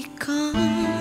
become